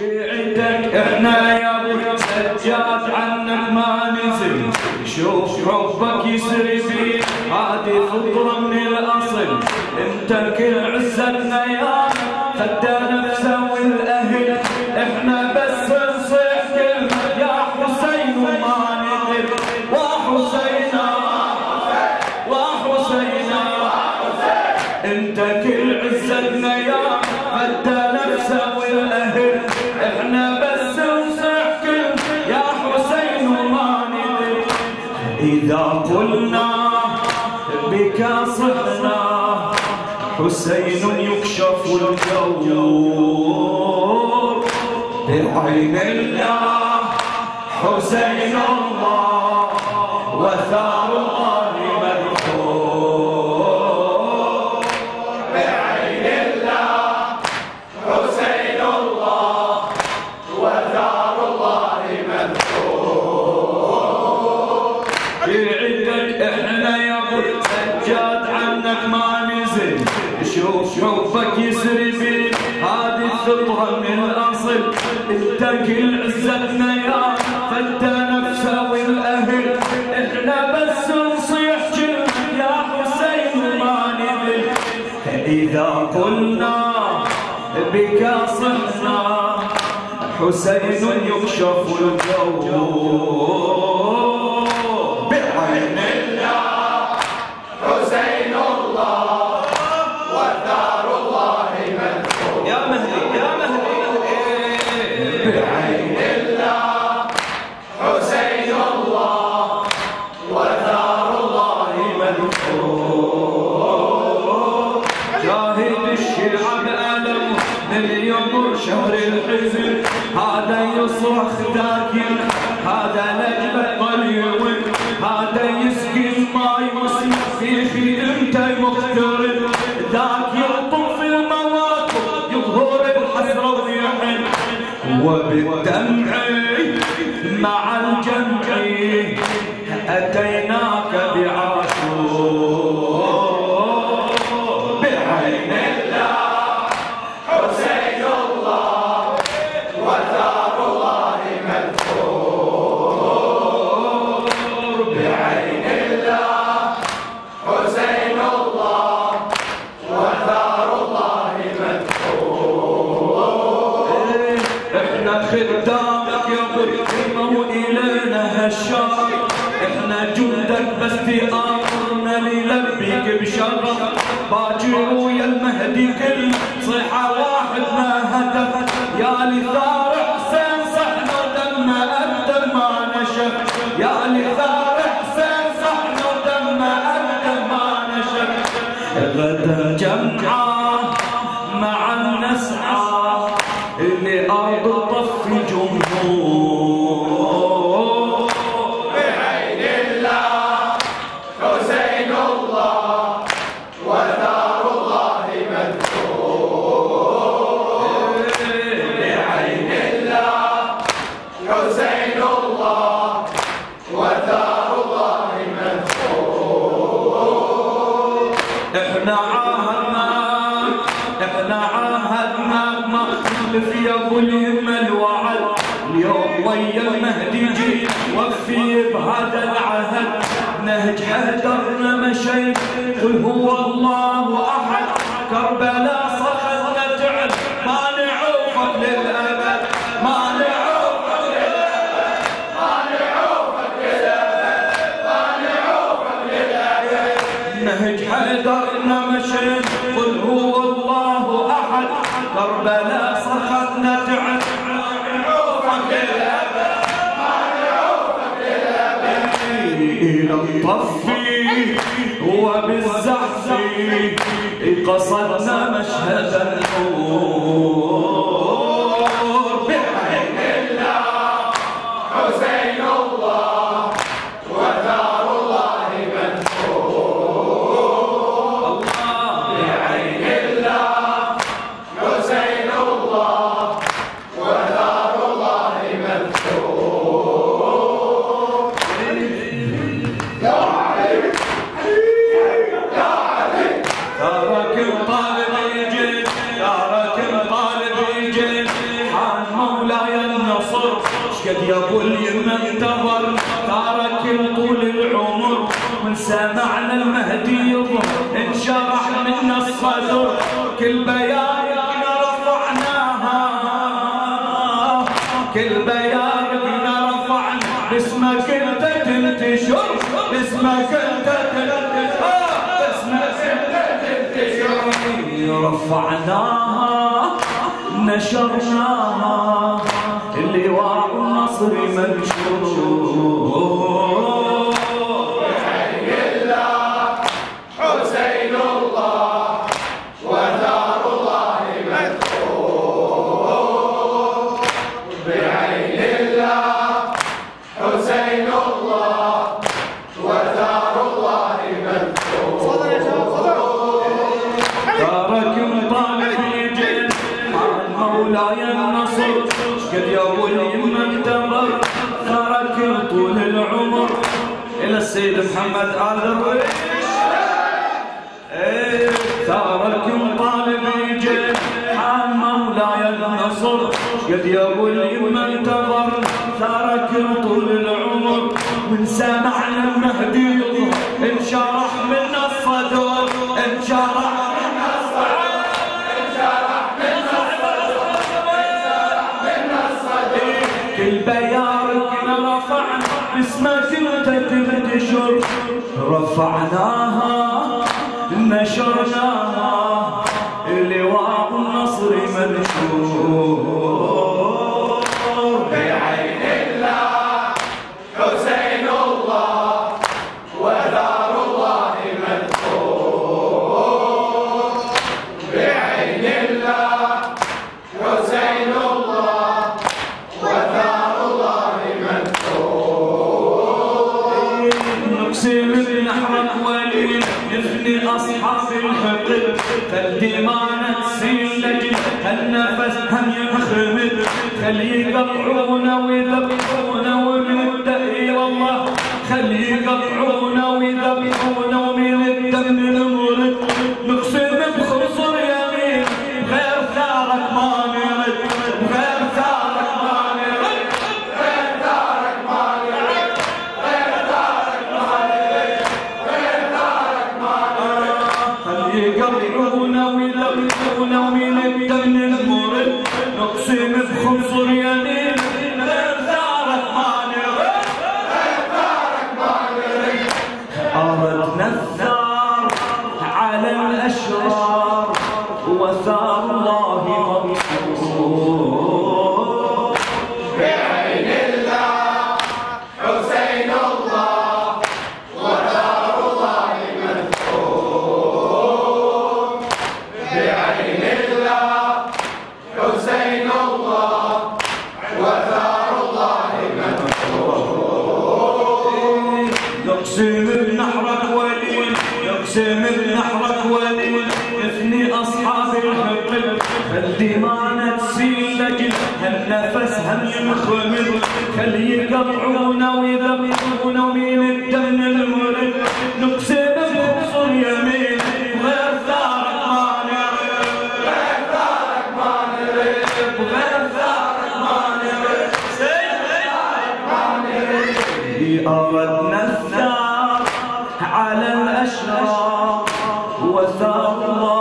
شيعتك إحنا يا أبو سجاد عنك ما نزل. شوف حبك يسري بي إذا قلنا بك صحنا حسين يكشف الجو بعين الله حسين الله. عنك ما نزل. شوف حبك يسري بي. هذه الفطرة من الأصل. انت كل عزتنا يا فدى نفسه والأهل. إحنا بس نصيح كلمة يا حسين ما نزل اذا قلنا بك صحنا حسين يكشف الجو. بعين يصرخ هذا نجم قليل. هذا يسقي الماي وسيخي انت مخترب ذاك يلطم في المواقف يظهر الحسرة ويحن وبالدمع مع الجمع. أتيناك باجر ويا المهدي كل صيحة واحد ما هدف. يا لثار حسين صحنا ودم ابدا ما نشف. يا لثار حسين صحنا ودم ابدا ما نشف. غدا جمعة ابو اليمه الوعد اليوم ويا المهدي جي وفي بهذا العهد نهج حدرنا مشيت قل هو الله أحد. كربلاء صخرنا تعب للابد للابد للابد نهج حيدرنا مشيت إلى الطف وبالزحف قصدنا مشهد النور يا ابو اليمه انتظر تارك طول العمر. من سمعنا المهدي يظهر انشرح منا الصدر. كل بيارقنا رفعناها. كل بيارقنا رفعنا. باسمك انت تنتشر باسمك انت تنتشر. تنتشر. رفعناها نشرناها. اللواء النصر منشور محمد طالب الجن حال مولاي النصر. قد يا ابو اليمه انتظر طول العمر. من سمعنا المهدي انشرح من الصدر. انشرح كل بيارقنا رفعنا انت تنتشر رفعناها نشرناها لواء خلي ما نسيل لجل هالنفس هم ينخمد خلي يقطعونا ويذبحونا ومن الدهر الله خلي يقطعونا ويذبحونا وثار هالنفس هم ينخمد خلي يقطعونا ويذبحونا ومن الدم المرد نقسم بخصر يمين غير ثارك ما نرد غير ثارك ما نرد غير ثارك ما نرد أردنا الثار على الأشرار وثار الله